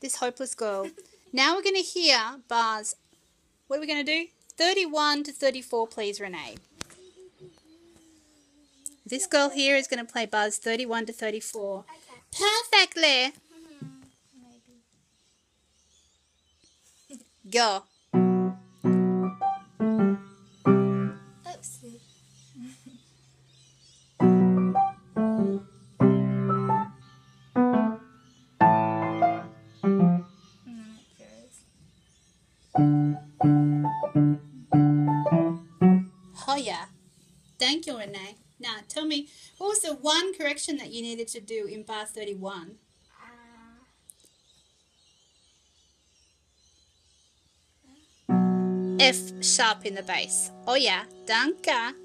This hopeless girl. Now we're going to hear bars. What are we going to do? 31 to 34, please, Renee. This girl here is going to play bars 31 to 34. Okay. Perfectly. Go. Oh, yeah. Thank you, Renee. Now, tell me, what was the one correction that you needed to do in bar 31? Uh, F sharp in the bass. Oh, yeah. Danke.